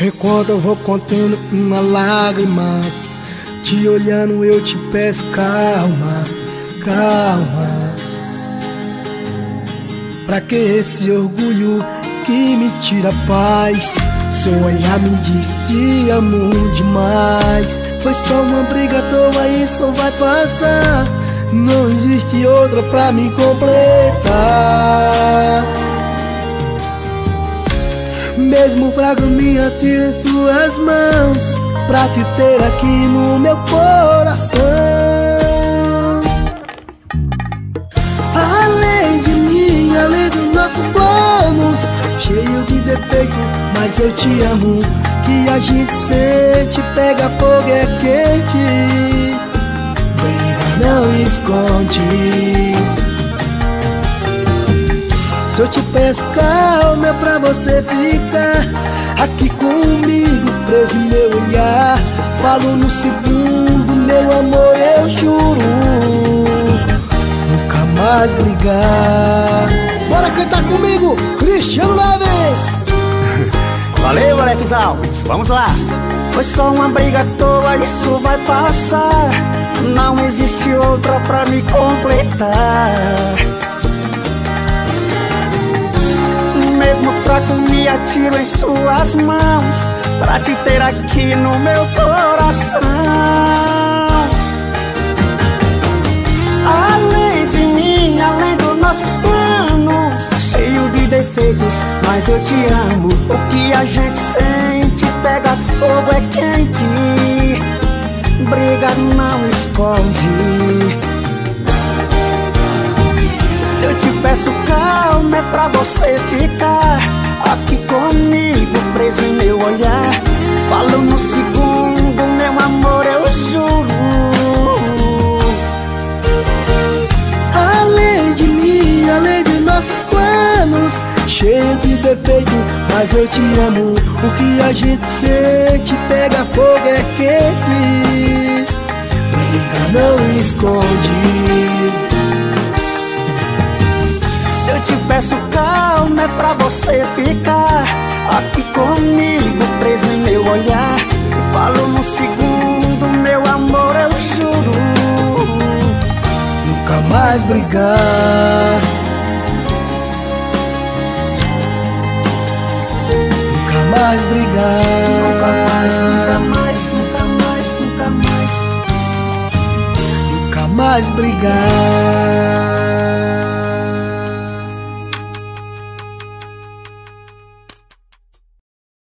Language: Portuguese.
Enquanto eu vou contendo uma lágrima. Te olhando eu te peço calma, calma. Pra que esse orgulho que me tira a paz? Seu olhar me diz te amo demais. Foi só uma briga à toa, isso vai passar. Não existe outra pra me completar mesmo fraco me atira suas mãos Pra te ter aqui no meu coração. Além de mim, além dos nossos planos Cheio de defeito, mas eu te amo. Que a gente sente, pega fogo, é quente. Briga não esconde se eu te peço calma é pra você ficar Aqui comigo, preso em meu olhar. Falo no segundo, meu amor, eu juro Nunca mais brigar. Bora cantar comigo, Cristiano Neves! Valeu, Alex Alves, vamos lá. Foi só uma briga à toa, isso vai passar. Não existe outra pra me completar fraco me atiro em suas mãos Pra te ter aqui no meu coração. Além de mim, além dos nossos planos Cheio de defeitos, mas eu te amo. O que a gente sente pega fogo, é quente. Briga não esconde. Se eu te peço calma é pra você ficar comigo, preso em meu olhar. Falo no segundo, meu amor, eu juro. Além de mim, além de nossos planos Cheio de defeito, mas eu te amo. O que a gente sente pega fogo, é quente. Briga não esconde. Se eu te peço calma é pra você ficar Aqui comigo, preso em meu olhar. E falo no segundo, meu amor, eu juro. Nunca mais brigar. Nunca mais brigar Nunca mais, nunca mais, nunca mais, nunca mais. Nunca mais brigar